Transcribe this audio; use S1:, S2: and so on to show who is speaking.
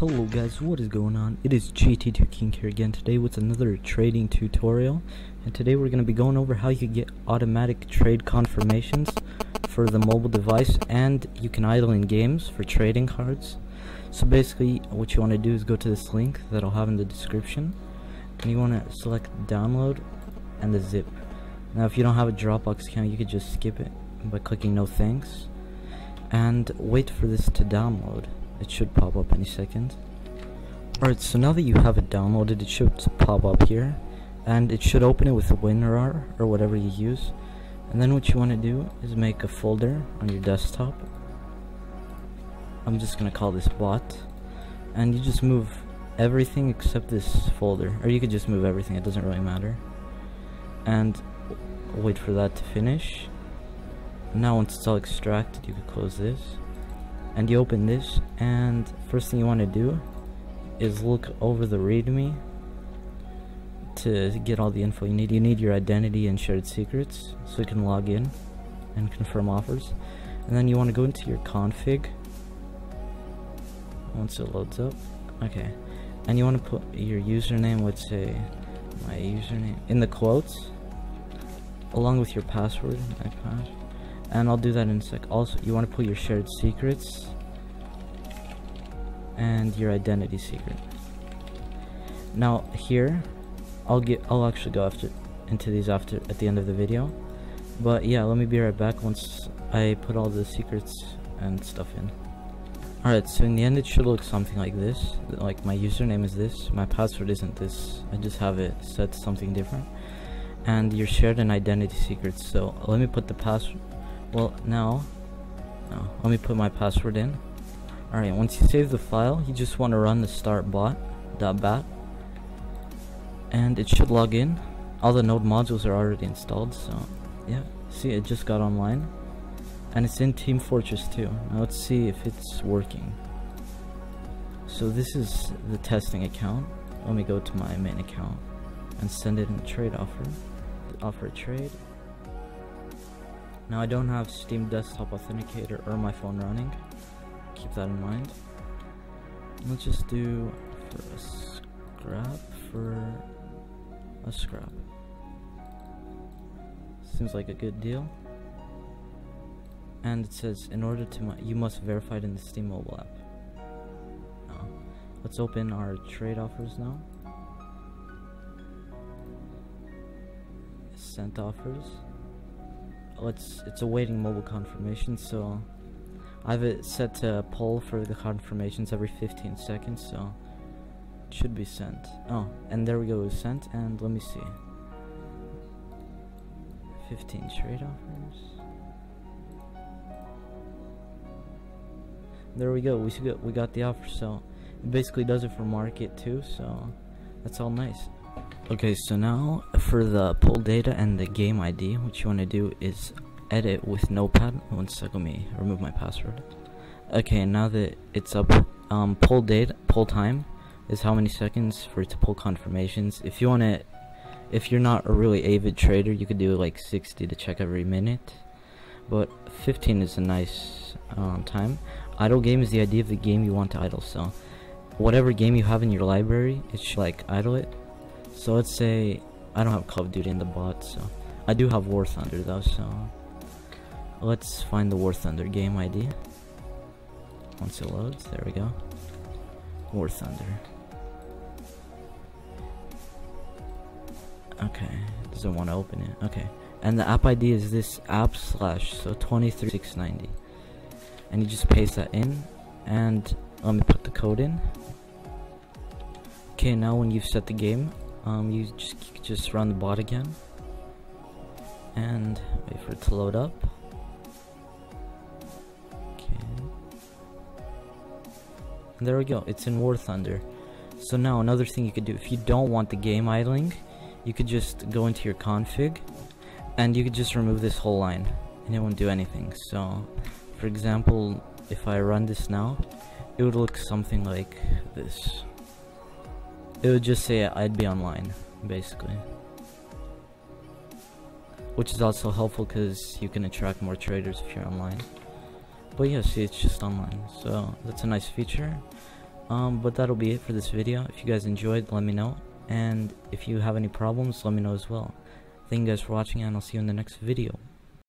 S1: Hello guys, what is going on? It is GT2 King here again today with another trading tutorial and today we're going to be going over how you can get automatic trade confirmations for the mobile device and you can idle in games for trading cards. So basically what you want to do is go to this link that I'll have in the description and you want to select download and the zip. Now if you don't have a Dropbox account you could just skip it by clicking no thanks and wait for this to download. It should pop up any second. Alright, so now that you have it downloaded, it should pop up here. And it should open it with WinRAR or whatever you use. And then what you want to do is make a folder on your desktop. I'm just going to call this bot. And you just move everything except this folder. Or you could just move everything, it doesn't really matter. And wait for that to finish. Now once it's all extracted, you can close this and you open this and first thing you want to do is look over the readme to get all the info you need. You need your identity and shared secrets so you can log in and confirm offers. And then you want to go into your config once it loads up okay. And you want to put your username let's say my username in the quotes along with your password and I'll do that in a sec. Also, you want to put your shared secrets and your identity secret. Now here, I'll get I'll actually go after into these after at the end of the video. But yeah, let me be right back once I put all the secrets and stuff in. Alright, so in the end it should look something like this. Like my username is this, my password isn't this. I just have it set something different. And your shared and identity secrets. So let me put the password well, now, no, let me put my password in. Alright, once you save the file, you just want to run the start bot, bat, And it should log in. All the node modules are already installed, so yeah. See, it just got online. And it's in Team Fortress 2. Now let's see if it's working. So this is the testing account. Let me go to my main account and send it in a trade offer. Offer a trade. Now I don't have Steam Desktop Authenticator or my phone running. Keep that in mind. Let's just do for a scrap for a scrap. Seems like a good deal. And it says in order to you must verify it in the Steam mobile app. Now, let's open our trade offers now. Sent offers it's it's awaiting mobile confirmation so I have it set to poll for the confirmations every 15 seconds so it should be sent. Oh and there we go sent and let me see. 15 trade offers. There we go we got we got the offer so it basically does it for market too so that's all nice Okay, so now for the pull data and the game ID, what you want to do is edit with Notepad. One sec, let me remove my password. Okay, now that it's up, um, poll date, pull time is how many seconds for it to pull confirmations. If you want to, if you're not a really avid trader, you could do like 60 to check every minute. But 15 is a nice um, time. Idle game is the idea of the game you want to idle. So, whatever game you have in your library, it's like idle it so let's say I don't have Call of Duty in the bot, so I do have War Thunder though, so let's find the War Thunder game ID. Once it loads, there we go. War Thunder. Okay, doesn't want to open it. Okay, and the app ID is this app slash so 23690, and you just paste that in, and let me put the code in. Okay, now when you've set the game, um, you just just run the bot again and wait for it to load up. Okay. And there we go. It's in War Thunder. So now another thing you could do if you don't want the game idling, you could just go into your config and you could just remove this whole line and it won't do anything. So for example, if I run this now, it would look something like this it would just say I'd be online, basically. Which is also helpful because you can attract more traders if you're online. But yeah, see, it's just online, so that's a nice feature. Um, but that'll be it for this video. If you guys enjoyed, let me know. And if you have any problems, let me know as well. Thank you guys for watching, and I'll see you in the next video.